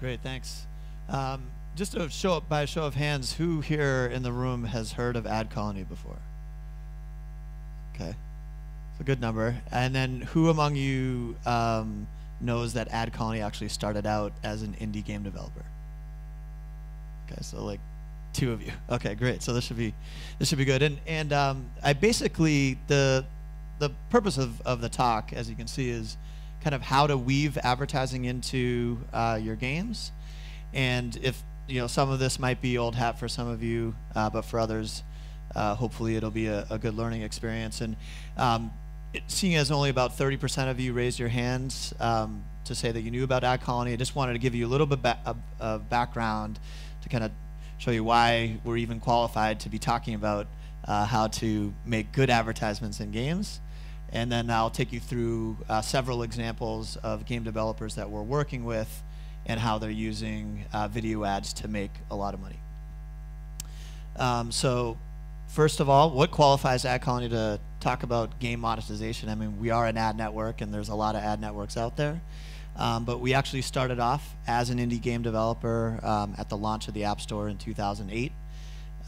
Great, thanks. Um, just to show up by a show of hands, who here in the room has heard of AdColony before? Okay, it's a good number. And then who among you um, knows that AdColony actually started out as an indie game developer? Okay, so like two of you. Okay, great. So this should be this should be good. And and um, I basically the the purpose of, of the talk, as you can see, is kind of how to weave advertising into uh, your games. And if you know some of this might be old hat for some of you, uh, but for others, uh, hopefully it'll be a, a, good learning experience. And um, it, seeing as only about 30% of you raised your hands um, to say that you knew about AdColony, I just wanted to give you a little bit ba of, background to kind of show you why we're even qualified to be talking about uh, how to make good advertisements in games. And then I'll take you through uh, several examples of game developers that we're working with and how they're using uh, video ads to make a lot of money. Um, so first of all, what qualifies AdColony to talk about game monetization? I mean, we are an ad network and there's a lot of ad networks out there. Um, but we actually started off as an indie game developer um, at the launch of the App Store in 2008.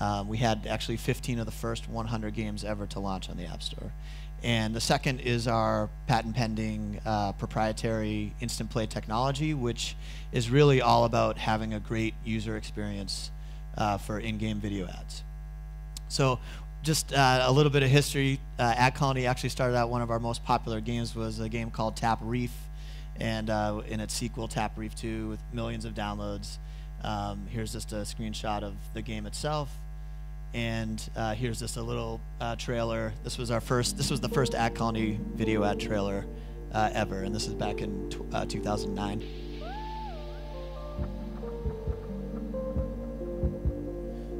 Um, we had actually 15 of the first 100 games ever to launch on the App Store. And the second is our patent pending uh, proprietary instant play technology, which is really all about having a great user experience uh, for in-game video ads. So just uh, a little bit of history. Uh, AdColony actually started out one of our most popular games was a game called Tap Reef and uh, in its sequel, Tap Reef 2, with millions of downloads. Um, here's just a screenshot of the game itself. And uh, here's just a little uh, trailer. This was our first, this was the first AdColony video ad trailer uh, ever, and this is back in uh, 2009.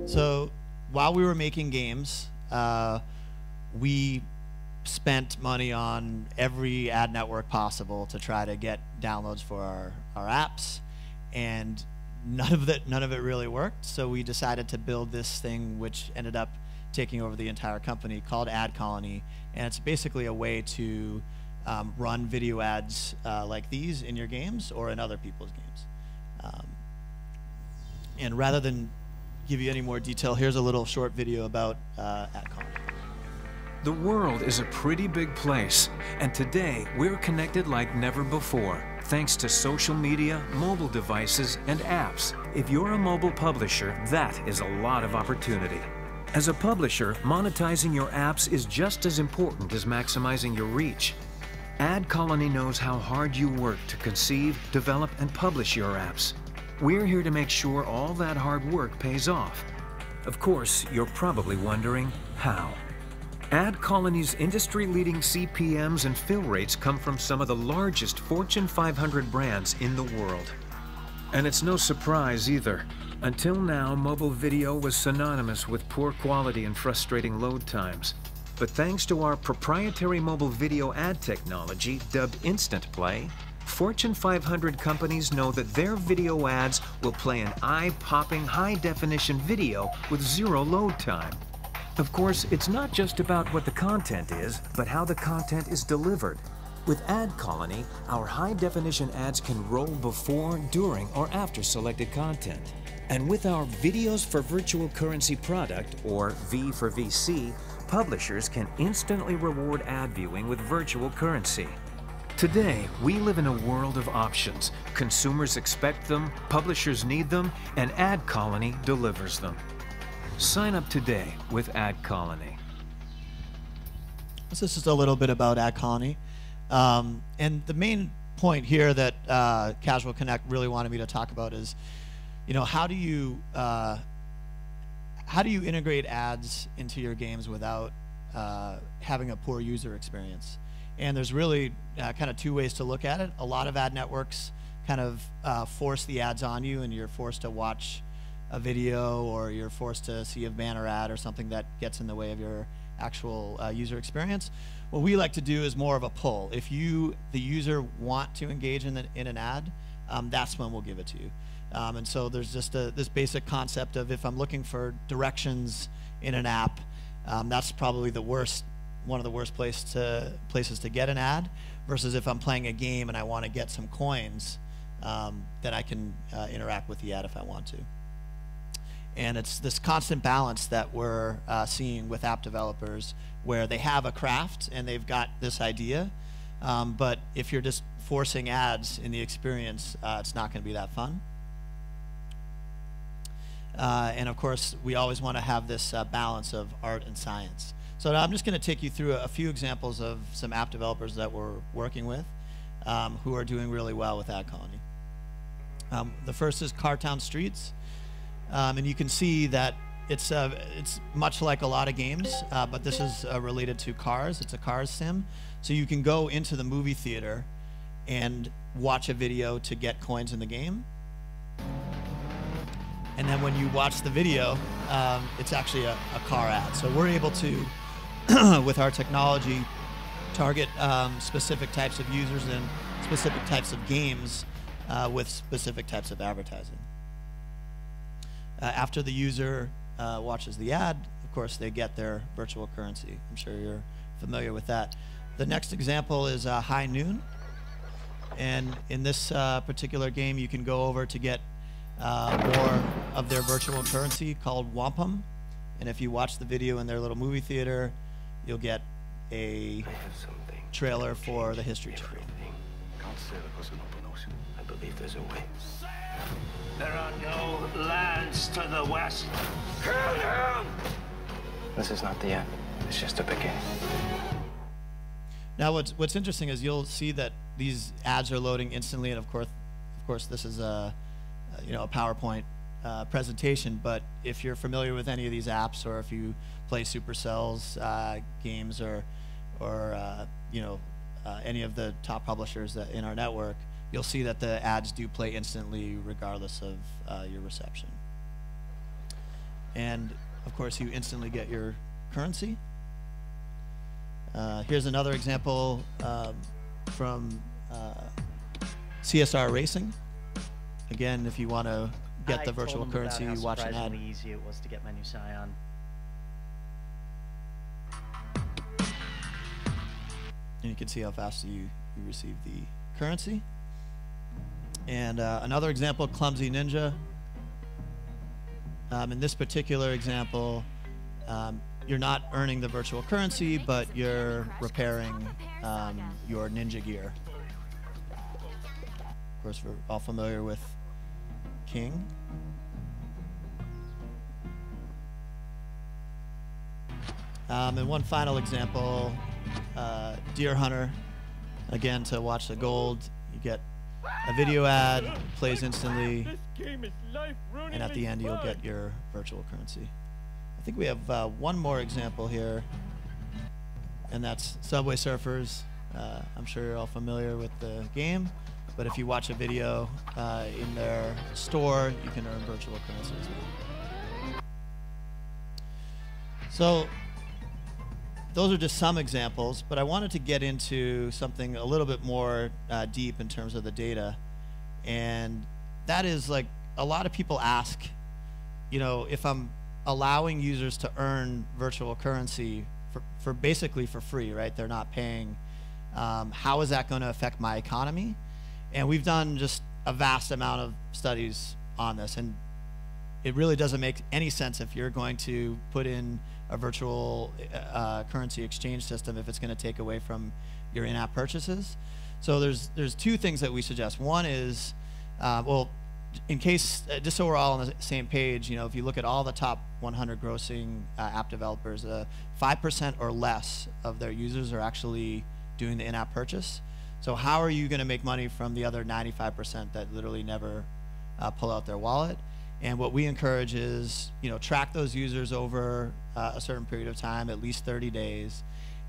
So while we were making games, uh, we spent money on every ad network possible to try to get downloads for our, our apps and none of it none of it really worked so we decided to build this thing which ended up taking over the entire company called AdColony. And it's basically a way to um, run video ads uh, like these in your games or in other people's games. Um, and rather than give you any more detail here's a little short video about uh, AdColony the world is a pretty big place, and today we're connected like never before, thanks to social media, mobile devices, and apps. If you're a mobile publisher, that is a lot of opportunity. As a publisher, monetizing your apps is just as important as maximizing your reach. AdColony knows how hard you work to conceive, develop, and publish your apps. We're here to make sure all that hard work pays off. Of course, you're probably wondering how. AdColony's industry-leading CPMs and fill rates come from some of the largest Fortune 500 brands in the world. And it's no surprise either. Until now, mobile video was synonymous with poor quality and frustrating load times. But thanks to our proprietary mobile video ad technology, dubbed Instant Play, Fortune 500 companies know that their video ads will play an eye-popping high-definition video with zero load time. Of course, it's not just about what the content is, but how the content is delivered. With AdColony, our high-definition ads can roll before, during, or after selected content. And with our Videos for Virtual Currency product, or V for VC, publishers can instantly reward ad viewing with virtual currency. Today, we live in a world of options. Consumers expect them, publishers need them, and AdColony delivers them. Sign up today with AdColony. This is just a little bit about AdColony. Um, and the main point here that uh, Casual Connect really wanted me to talk about is, you know, how do you uh, how do you integrate ads into your games without uh, having a poor user experience? And there's really uh, kind of two ways to look at it. A lot of ad networks kind of uh, force the ads on you, and you're forced to watch a video or you're forced to see a banner ad or something that gets in the way of your actual uh, user experience. What we like to do is more of a pull. If you, the user, want to engage in, the, in an ad, um, that's when we'll give it to you. Um, and so there's just a, this basic concept of if I'm looking for directions in an app, um, that's probably the worst, one of the worst place to, places to get an ad, versus if I'm playing a game and I want to get some coins, um, that I can uh, interact with the ad if I want to. And it's this constant balance that we're uh, seeing with app developers where they have a craft and they've got this idea, um, but if you're just forcing ads in the experience, uh, it's not going to be that fun. Uh, and of course, we always want to have this uh, balance of art and science. So I'm just going to take you through a, few examples of some app developers that we're working with um, who are doing really well with AdColony. Um, the first is Cartown Streets. Um, and you can see that it's, uh, it's much like a lot of games, uh, but this is uh, related to cars. It's a cars sim. So you can go into the movie theater and watch a video to get coins in the game. And then when you watch the video, um, it's actually a, a, car ad. So we're able to, with our technology, target um, specific types of users and specific types of games uh, with specific types of advertising. Uh, after the user uh, watches the ad, of course, they get their virtual currency. I'm sure you're familiar with that. The next example is uh, High Noon. And in this uh, particular game, you can go over to get uh, more of their virtual currency called wampum. And if you watch the video in their little movie theater, you'll get a trailer for the History Channel. I believe there's a way. There are no lands to the west. This is not the end. It's just a beginning. Now, what's what's interesting is you'll see that these ads are loading instantly, and of course, of course, this is a, you know a PowerPoint uh, presentation. But if you're familiar with any of these apps, or if you play Supercell's uh, games, or or uh, you know uh, any of the top publishers in our network, you'll see that the ads do play instantly regardless of uh, your reception. And of course, you instantly get your currency. Uh, here's another example um, from uh, CSR Racing. Again, if you want to get I the virtual currency, you watch an ad. easy it was to get my new Scion. And you can see how fast you, you receive the currency. And uh, another example, Clumsy Ninja. Um, in this particular example, um, you're not earning the virtual currency, but you're repairing um, your ninja gear. Of course, we're all familiar with King. Um, and one final example, uh, Deer Hunter. Again, to watch the gold, you get a video ad plays instantly, and at the end you'll get your virtual currency. I think we have uh, one more example here, and that's Subway Surfers. Uh, I'm sure you're all familiar with the game, but if you watch a video uh, in their store, you can earn virtual currency as well. So those are just some examples, but I wanted to get into something a little bit more uh, deep in terms of the data. And that is like a lot of people ask, you know, if I'm allowing users to earn virtual currency for, for basically for free, right? They're not paying. Um, how is that going to affect my economy? And we've done just a vast amount of studies on this. And it really doesn't make any sense if you're going to put in a virtual uh, currency exchange system if it's going to take away from your in-app purchases. So there's there's two things that we suggest. One is, uh, well, in case uh, just so we're all on the same page, you know, if you look at all the top 100 grossing uh, app developers, uh, five percent or less of their users are actually doing the in-app purchase. So how are you going to make money from the other 95% that literally never uh, pull out their wallet? And what we encourage is, you know, track those users over uh, a certain period of time, at least 30 days.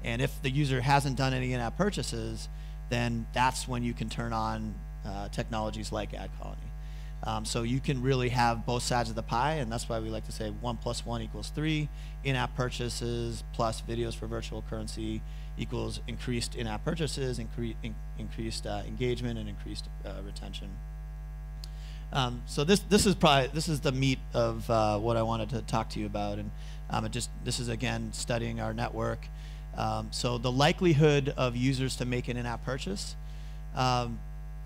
And if the user hasn't done any in-app purchases, then that's when you can turn on uh, technologies like AdColony. Um, so you can really have both sides of the pie, and that's why we like to say one plus one equals three. In-app purchases plus videos for virtual currency equals increased in-app purchases, incre in increased uh, engagement, and increased uh, retention. Um, so this this is probably this is the meat of uh, what I wanted to talk to you about, and um, just this is again studying our network. Um, so the likelihood of users to make an in-app purchase, um,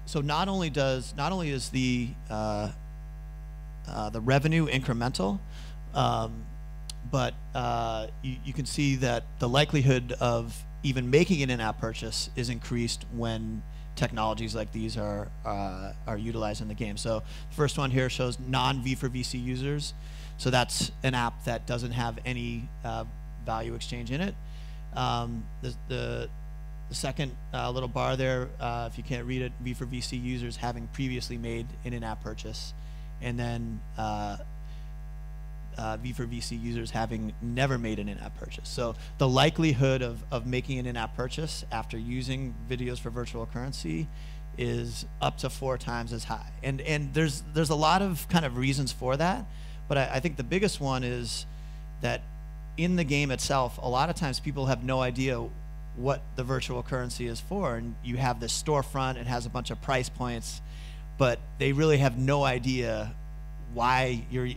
so not only does not only is the uh, uh, the revenue incremental, um, but uh, you, you can see that the likelihood of even making an in-app purchase is increased when technologies like these are uh, are utilized in the game. So the first one here shows non-V for VC users. So that's an app that doesn't have any uh, value exchange in it. Um, the, the, the second uh, little bar there, uh, if you can't read it, V for VC users having previously made an in-app purchase, and then uh, uh, V for VC users having never made an in-app purchase. So the likelihood of, of making an in-app purchase after using videos for virtual currency is up to four times as high. And and there's there's a lot of kind of reasons for that, but I, I think the biggest one is that in the game itself, a lot of times people have no idea what the virtual currency is for, and you have this storefront, it has a bunch of price points, but they really have no idea why you're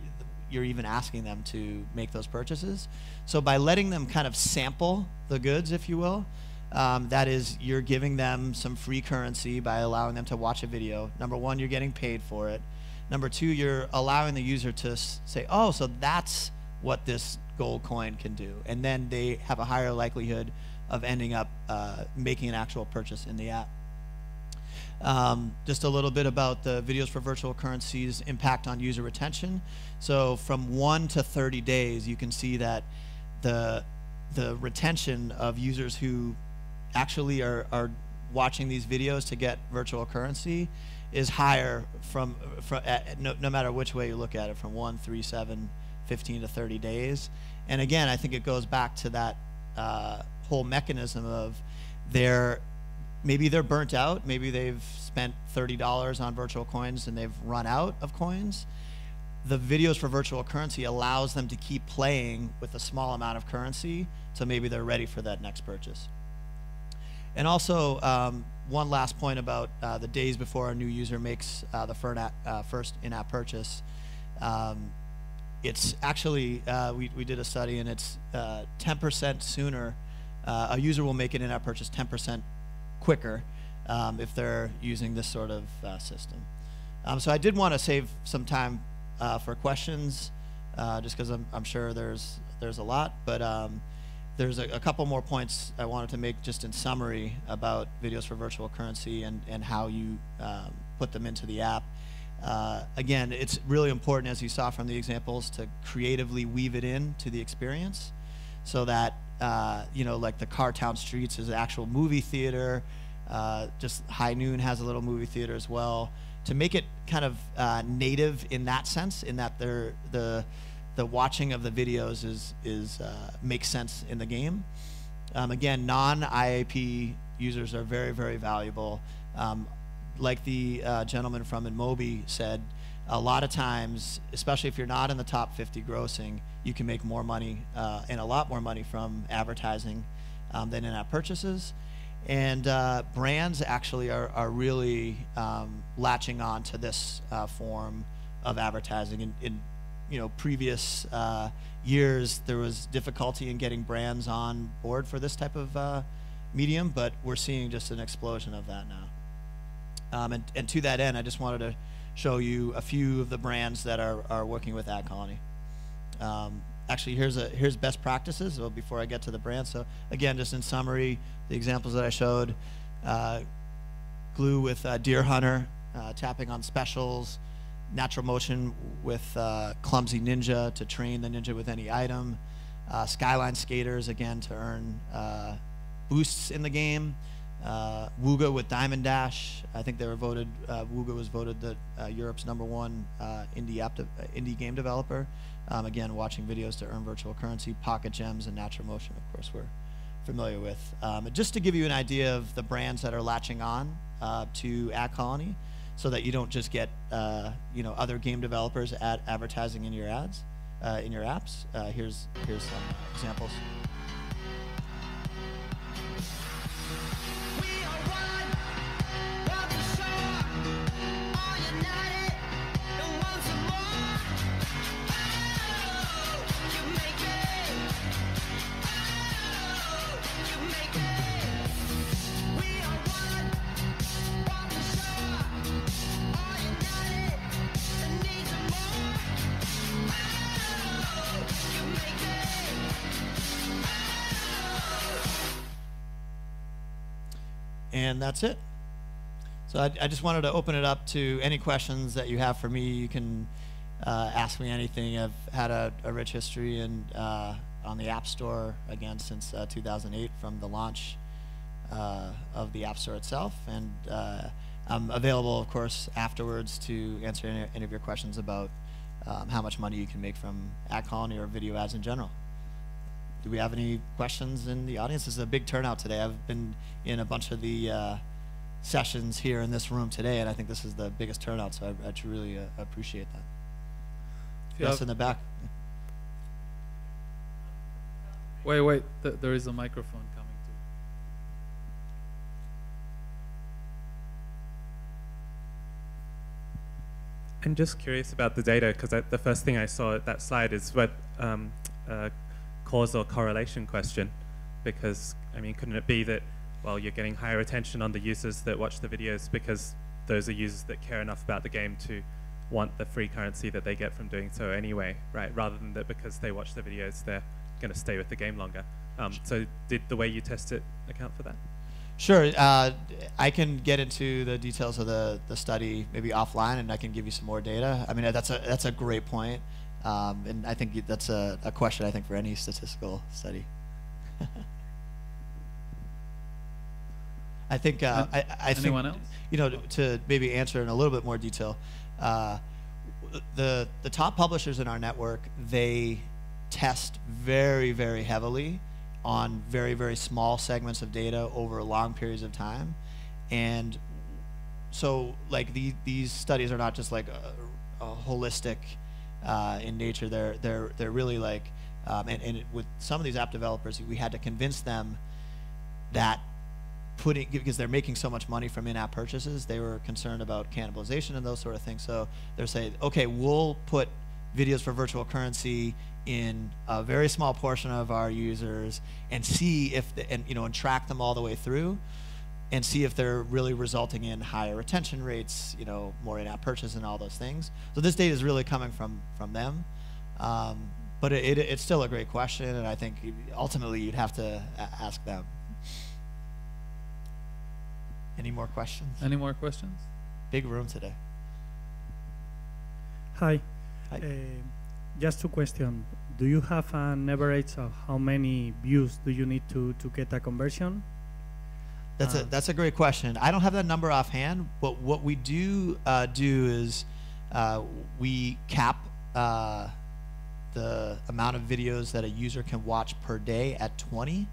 you're even asking them to make those purchases. So by letting them kind of sample the goods, if you will, um, that is, you're giving them some free currency by allowing them to watch a video. Number one, you're getting paid for it. Number two, you're allowing the user to say, oh, so that's what this gold coin can do. And then they have a higher likelihood of ending up uh, making an actual purchase in the app. Um, just a little bit about the videos for virtual currencies impact on user retention. So from one to 30 days, you can see that the the retention of users who actually are, are watching these videos to get virtual currency is higher from, from no, no matter which way you look at it, from 1, 3, 7, 15 to 30 days. And again, I think it goes back to that uh, whole mechanism of they're maybe they're burnt out, maybe they've spent $30 on virtual coins and they've run out of coins the videos for virtual currency allows them to keep playing with a small amount of currency so maybe they're ready for that next purchase. And also, um, one last point about uh, the days before a new user makes uh, the uh, first in-app purchase. Um, it's actually, uh, we, we did a study and it's 10% uh, sooner, uh, a user will make an in-app purchase 10% quicker um, if they're using this sort of system. Um, so I did want to save some time uh, for questions, uh, just because I'm, I'm, sure there's there's a lot. But um, there's a, a, couple more points I wanted to make just in summary about videos for virtual currency and, and how you um, put them into the app. Uh, again, it's really important, as you saw from the examples, to creatively weave it in to the experience so that, uh, you know, like the Cartown Streets is an actual movie theater. Uh, just High Noon has a little movie theater as well to make it kind of uh, native in that sense, in that the the watching of the videos is is uh, makes sense in the game. Um, again, non-IAP users are very very valuable. Um, like the uh, gentleman from Inmobi said, a lot of times, especially if you're not in the top 50 grossing, you can make more money uh, and a lot more money from advertising um, than in-app purchases. And uh, brands actually are, are really um, latching on to this uh, form of advertising. In, in you know previous uh, years, there was difficulty in getting brands on board for this type of uh, medium, but we're seeing just an explosion of that now. Um, and, and to that end, I just wanted to show you a few of the brands that are, are working with AdColony. Um, actually here's a here's best practices well, before I get to the brand. So again, just in summary, the examples that I showed, uh, Glu with uh, Deer Hunter, uh, tapping on specials, natural motion with uh, Clumsy Ninja to train the ninja with any item, uh, Skyline Skaters again to earn uh, boosts in the game. Uh, Wooga with Diamond Dash. I think they were voted. Uh, Wooga was voted the uh, Europe's number one uh, indie app, indie game developer. Um, again, watching videos to earn virtual currency, Pocket Gems, and Natural Motion, of course, we're familiar with. Um, just to give you an idea of the brands that are latching on uh, to AdColony, so that you don't just get uh, you know other game developers ad advertising in your ads, in your apps. here's here's some examples. And that's it. So I, I just wanted to open it up to any questions that you have for me. You can uh, ask me anything. I've had a, a rich history uh, on the App Store again since uh, 2008 from the launch uh, of the App Store itself, and uh, I'm available, of course, afterwards to answer any, any of your questions about um, how much money you can make from AdColony or video ads in general. Do we have any questions in the audience? This is a big turnout today. I've been in a bunch of the uh, sessions here in this room today, and I think this is the biggest turnout, so I, I truly uh, appreciate that. Yes, have- in the back. Wait, wait. Th- there is a microphone coming too. I'm just curious about the data because the first thing I saw at that slide is what um, uh, causal correlation question. Because I mean, couldn't it be that well, you're getting higher attention on the users that watch the videos because those are users that care enough about the game to want the free currency that they get from doing so anyway, right? Rather than that because they watch the videos, they're going to stay with the game longer. Um, so did the way you test it account for that? Sure. Uh, I can get into the details of the, the study maybe offline, and I can give you some more data. I mean, that's a that's a great point, um, and I think that's a, a question I think for any statistical study. I think uh, I, I think else? you know to, to maybe answer in a little bit more detail. Uh, the the top publishers in our network they test very very heavily on very very small segments of data over long periods of time and so like the, these studies are not just like a, a holistic uh, in nature they're they're they're really like um, and, and it, with some of these app developers we had to convince them that putting because they're making so much money from in-app purchases they were concerned about cannibalization and those sort of things. So they're saying okay we'll put videos for virtual currency in a very small portion of our users and see if the, and you know and track them all the way through and see if they're really resulting in higher retention rates you know more in-app purchase and all those things so this data is really coming from from them um, but it, it, it's still a great question and i think ultimately you'd have to ask them any more questions Any more questions? big room today Hi. Hi. Uh, just two questions. Do you have an average of how many views do you need to, to get a conversion? That's a Um, that's a great question. I don't have that number offhand, but what we do uh, do is uh, we cap uh, the amount of videos that a user can watch per day at 20.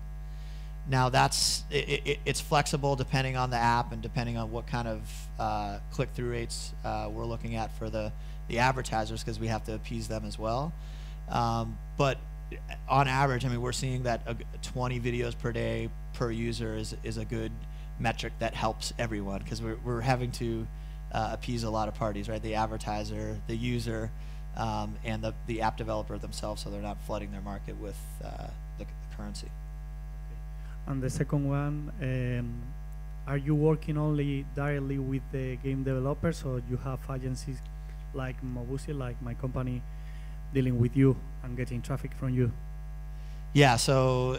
Now that's it, it, it's flexible depending on the app and depending on what kind of uh, click-through rates uh, we're looking at for the the advertisers because we have to appease them as well. Um, but on average, I mean, we're seeing that g 20 videos per day per user is, is a good metric that helps everyone because we're, we're having to uh, appease a lot of parties, right? The advertiser, the user, um, and the, the app developer themselves so they're not flooding their market with uh, the, c- currency. And the second one, um, are you working only directly with the game developers or you have agencies like Mobusi, like my company, dealing with you and getting traffic from you? Yeah, so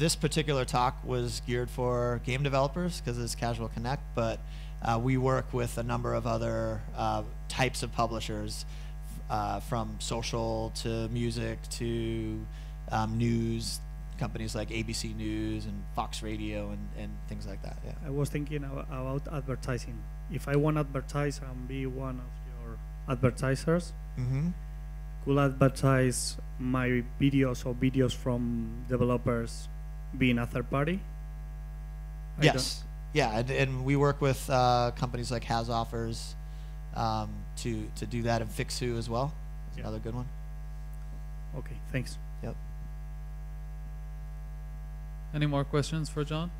this particular talk was geared for game developers because it's Casual Connect, but uh, we work with a number of other uh, types of publishers, uh, from social to music to um, news, companies like ABC News and Fox Radio and, and things like that. Yeah. I was thinking about advertising. If I want to advertise and be one of your advertisers, Mm-hmm. could advertise my videos or videos from developers being a third party? I Yes. Yeah, and, and we work with uh, companies like HasOffers um, to to do that, and Fiksu as well. Is Yeah. another good one. Okay, thanks. Yep. Any more questions for John?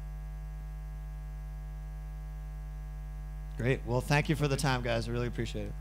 Great. Well, thank you for the time, guys. I really appreciate it.